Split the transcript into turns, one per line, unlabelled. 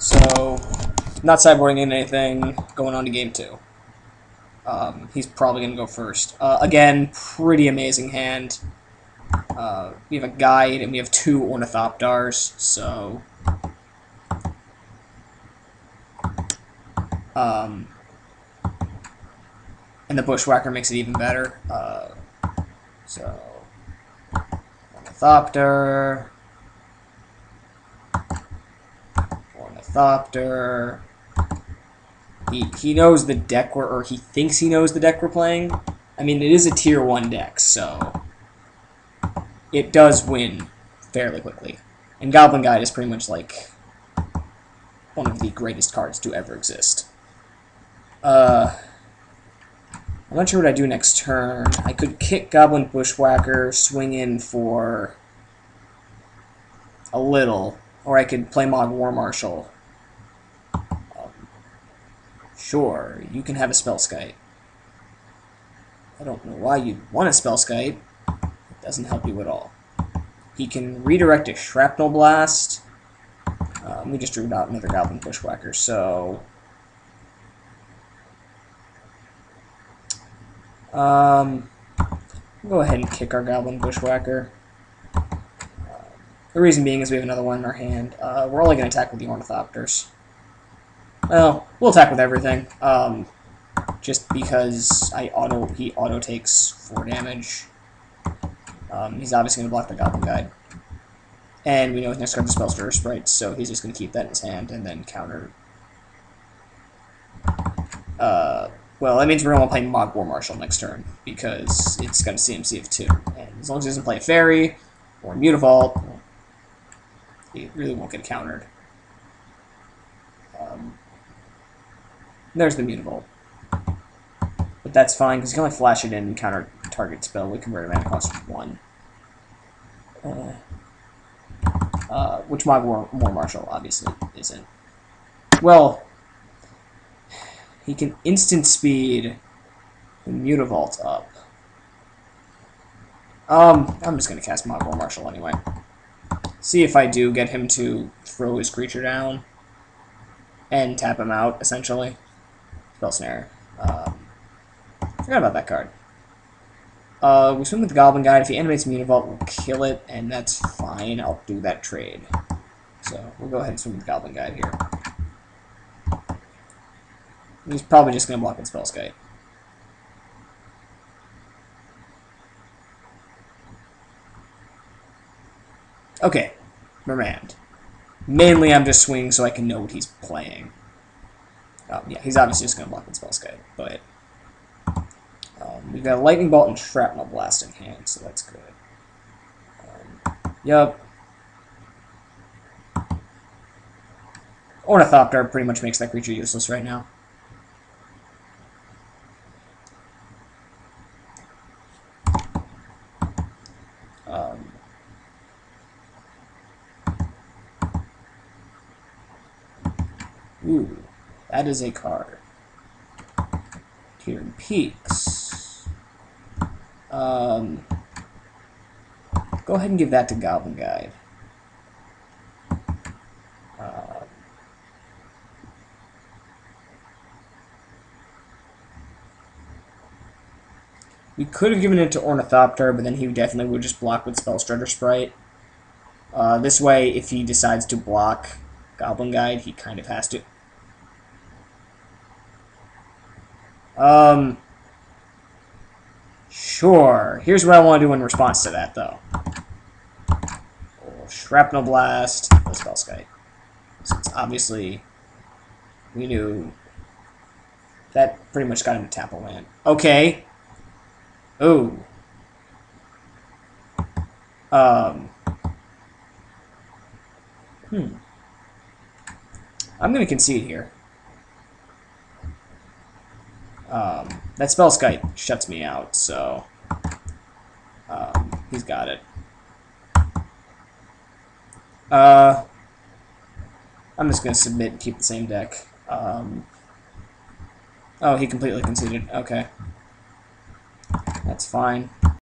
So, not sideboarding in anything, going on to game two. Um, he's probably going to go first. Uh, again, pretty amazing hand. Uh, we have a guide, and we have two Ornithopters, so... Um, and the Bushwhacker makes it even better. Uh, so, Ornithopter... Ornithopter... He, he knows the deck we're, or he thinks he knows the deck we're playing. I mean, it is a tier 1 deck, so it does win fairly quickly. And Goblin Guide is pretty much like one of the greatest cards to ever exist. Uh, I'm not sure what I do next turn. I could kick Goblin Bushwhacker, swing in for a little, or I could play Mogg War Marshal Sure, you can have a spell Spellskite. I don't know why you'd want a spell Spellskite. It doesn't help you at all. He can redirect a Shrapnel Blast. Um, we just drew out another Goblin Bushwhacker, so... Um, go ahead and kick our Goblin Bushwhacker. The reason being is we have another one in our hand. Uh, we're only going to attack with the Ornithopters. Well, we'll attack with everything. Um, just because I auto he auto takes four damage. Um, he's obviously gonna block the Goblin Guide. And we know his next card is Spellstutter Sprite, so he's just gonna keep that in his hand and then counter. Uh, well, that means we're gonna play Mogg War Marshal next turn because it's got a CMC of two, and as long as he doesn't play a Fairy or Mutavault, he really won't get countered. Um, there's the Mutavault. But that's fine, because you can only flash it in and counter target spell. We convert mana cost 1. Uh, uh, which Mogg War, War Marshal obviously isn't. Well, he can instant speed the Mutavault up. Um, I'm just going to cast Mogg War Marshal anyway. See if I do get him to throw his creature down and tap him out, essentially. Spell Snare. Um, forgot about that card. Uh, we swim with the Goblin Guide. If he animates Mutavault, we'll kill it, and that's fine. I'll do that trade. So, we'll go ahead and swim with the Goblin Guide here. He's probably just going to block with Spellskite. Okay, Remand. Mainly I'm just swinging so I can know what he's playing. Um, yeah, he's obviously just going to block with Spellskite, but um, we've got a Lightning Bolt and Shrapnel Blast in hand, so that's good. Um, yep. Ornithopter pretty much makes that creature useless right now. Um, ooh. That is a card. Tiered Peaks. Um, go ahead and give that to Goblin Guide. Uh, we could have given it to Ornithopter, but then he definitely would just block with Spellstutter Sprite. Uh, this way, if he decides to block Goblin Guide, he kind of has to. Um, sure. Here's what I want to do in response to that, though. Shrapnel Blast, the Spellskite. Since obviously we knew that pretty much got him to tap a land. Okay. Ooh. Um. Hmm. I'm going to concede here. Um, that Spellskite shuts me out, so um, he's got it. Uh, I'm just going to submit and keep the same deck. Um, oh, he completely conceded. Okay. That's fine.